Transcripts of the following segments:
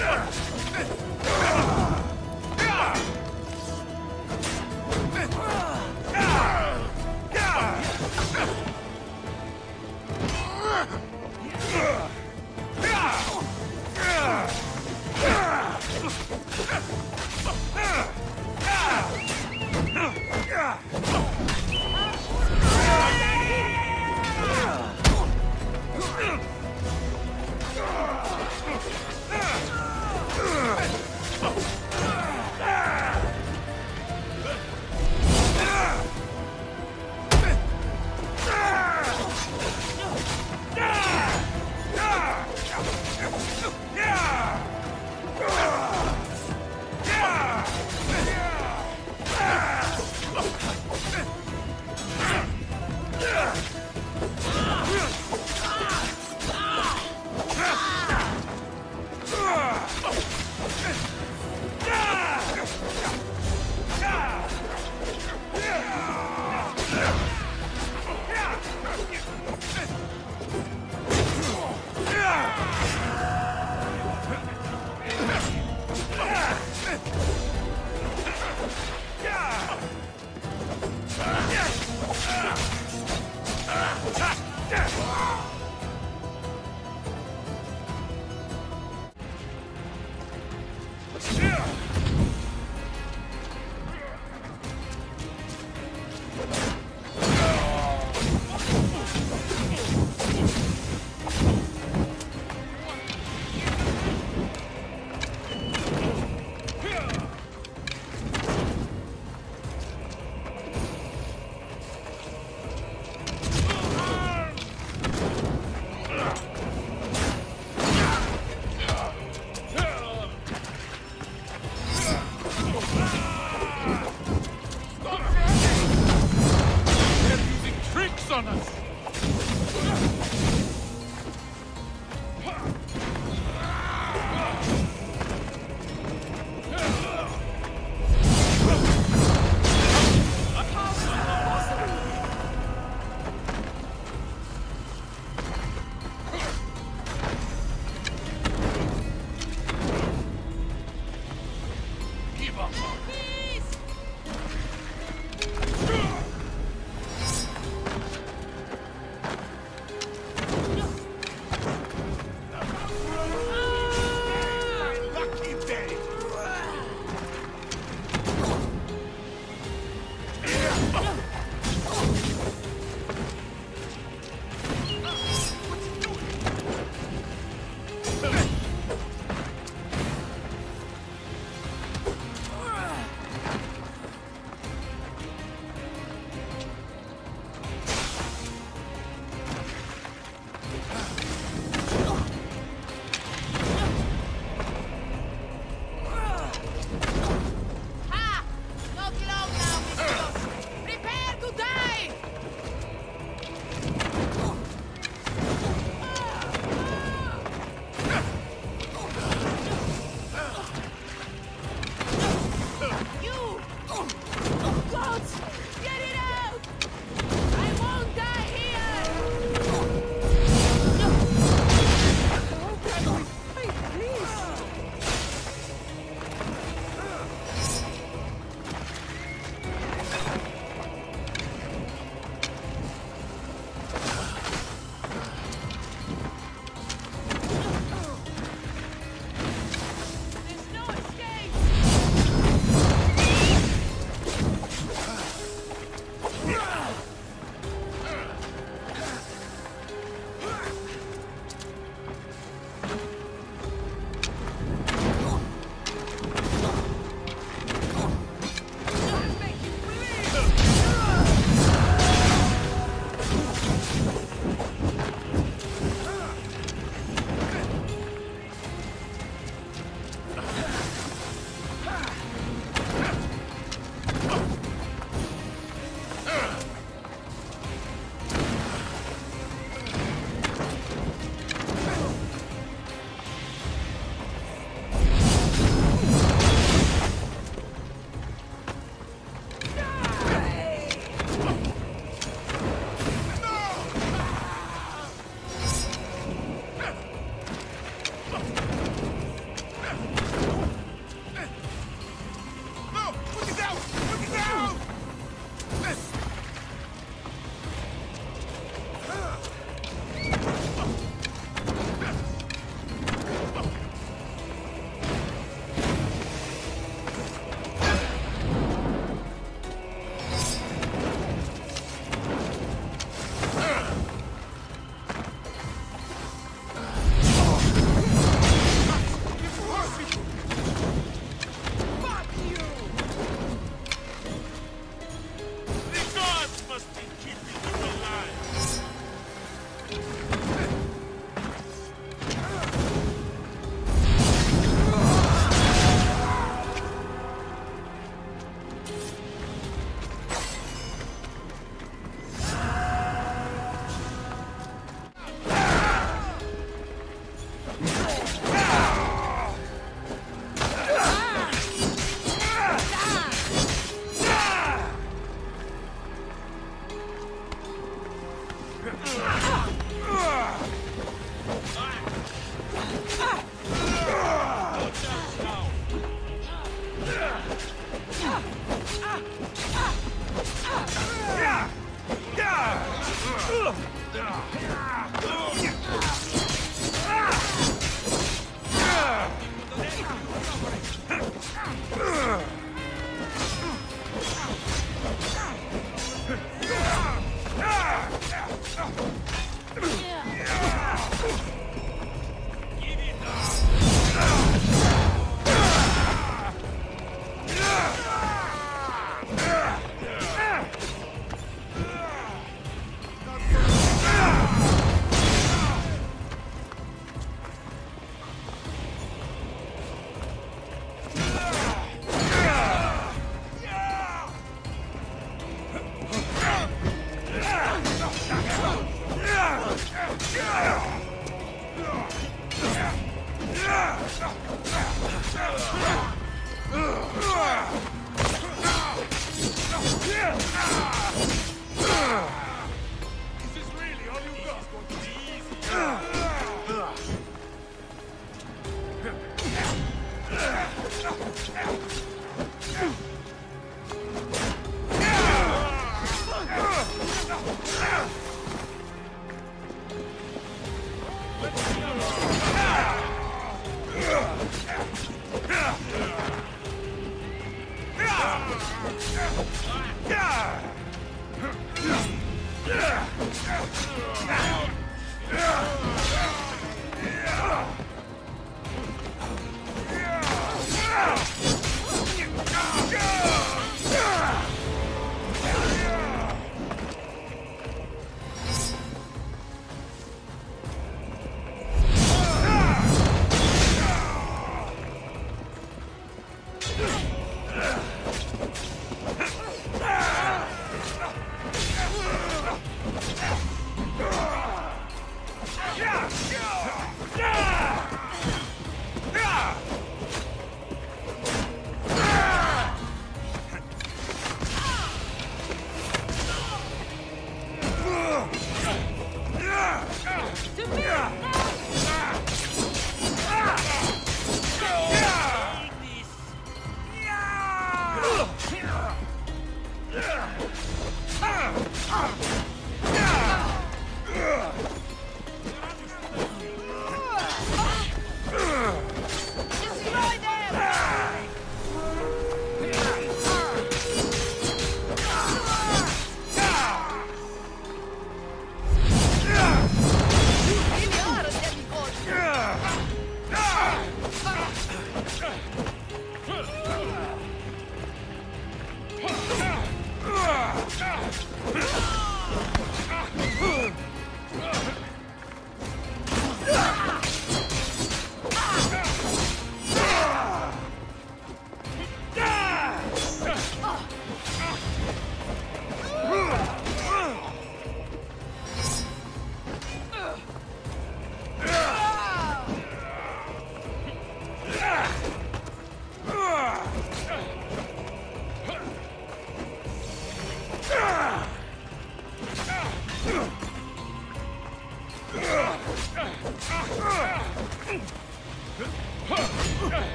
Yeah! Ah!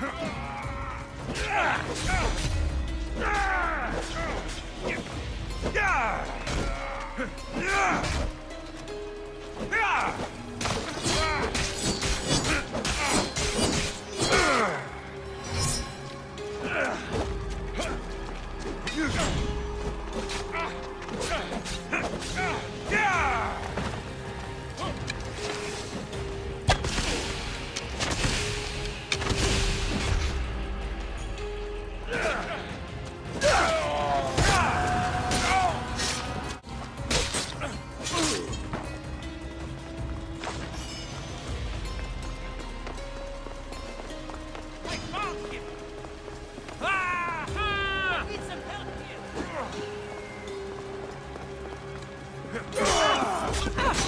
I Ah!